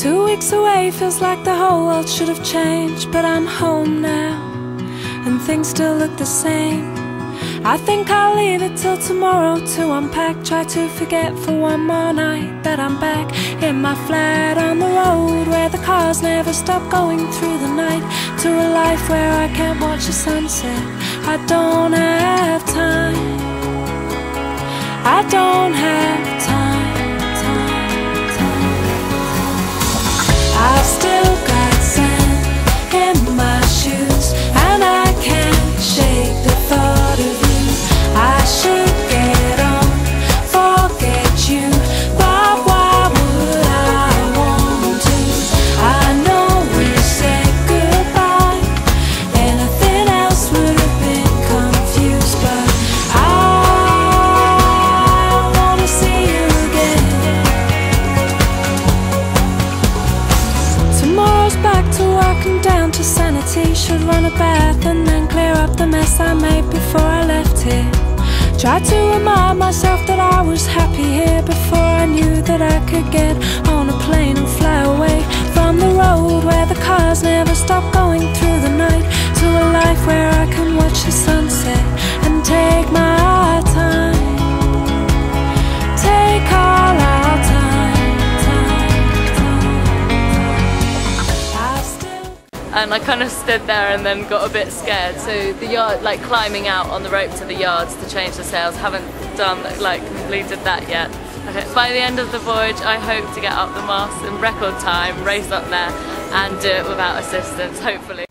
Two weeks away feels like the whole world should have changed, but I'm home now, and things still look the same. I think I'll leave it till tomorrow to unpack. Try to forget for one more night that I'm back in my flat on the road where the cars never stop going through the night. To a life where I can't watch the sunset. I don't have time. I don't have sanity. Should run a bath and then clear up the mess I made before I left here. Tried to remind myself that I was happy here before I knew that I could get on a plane and I kind of stood there and then got a bit scared. So the yard, like climbing out on the rope to the yards to change the sails, haven't done like completed that yet. Okay, By the end of the voyage, I hope to get up the mast in record time, race up there, and do it without assistance, hopefully.